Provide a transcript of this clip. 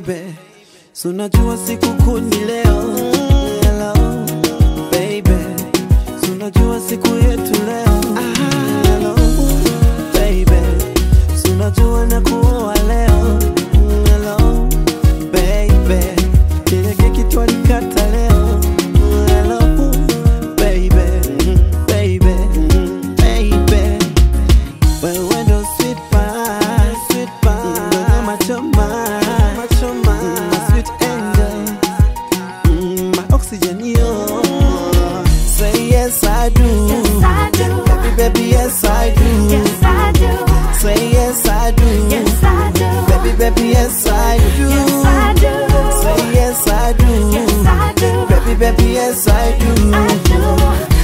baby, so siku kuni leo. Oxygen, yo. Say yes I do, Yes, I do. baby, baby, yes I do. Yes, I do. Say yes I do, Yes, I do. baby, baby, yes I do. Yes, I do. Say yes I do, Yes, I do. baby, baby, yes I do. I do.